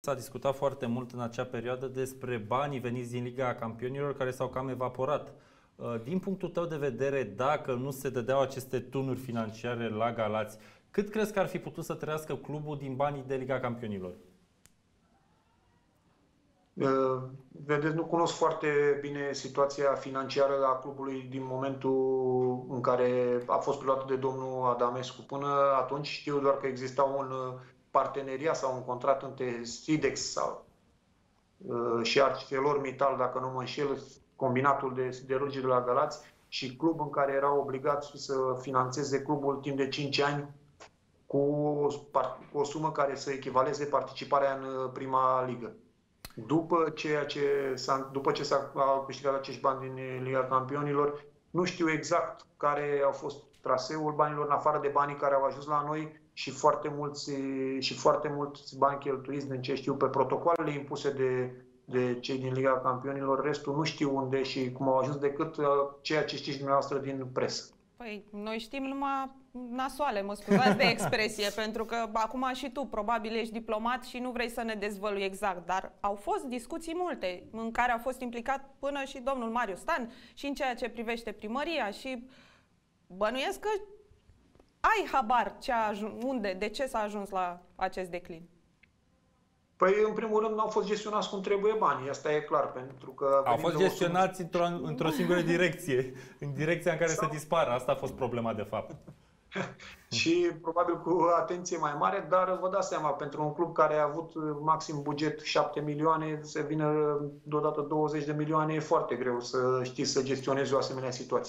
S-a discutat foarte mult în acea perioadă despre banii veniți din Liga Campionilor care s-au cam evaporat. Uh, din punctul tău de vedere, dacă nu se dădeau aceste tunuri financiare la Galați, cât crezi că ar fi putut să trăiască clubul din banii de Liga Campionilor? Uh, vedeți, nu cunosc foarte bine situația financiară a clubului din momentul în care a fost preluat de domnul Adamescu. Până atunci știu doar că exista un uh, parteneria sau un contract între Sidex sau uh, și ArcelorMittal, dacă nu mă înșel, combinatul de siderurgii de la Galați și club în care era obligat să financeze clubul timp de 5 ani cu o, cu o sumă care să echivaleze participarea în prima ligă. După, ceea ce s-a, după ce s-a câștigat acești bani din Liga Campionilor, nu știu exact care au fost traseul banilor, în afară de banii care au ajuns la noi și foarte mulți, și foarte mulți bani cheltuiți din ce știu pe protocoalele impuse de, de cei din Liga Campionilor. Restul nu știu unde și cum au ajuns decât uh, ceea ce știți dumneavoastră din presă. Păi, noi știm numai nasoale, mă scuzați de expresie, pentru că acum și tu probabil ești diplomat și nu vrei să ne dezvălui exact, dar au fost discuții multe în care a fost implicat până și domnul Mariu Stan și în ceea ce privește primăria și bănuiesc că ai habar ce a ajuns, unde, de ce s-a ajuns la acest declin. Păi, în primul rând, nu au fost gestionați cum trebuie banii, asta e clar, pentru că... Au fost gestionați într-o, într-o singură direcție, în direcția în care Sau... să dispară. Asta a fost problema, de fapt. și probabil cu atenție mai mare, dar vă dați seama, pentru un club care a avut maxim buget 7 milioane, să vină deodată 20 de milioane, e foarte greu să știți să gestionezi o asemenea situație.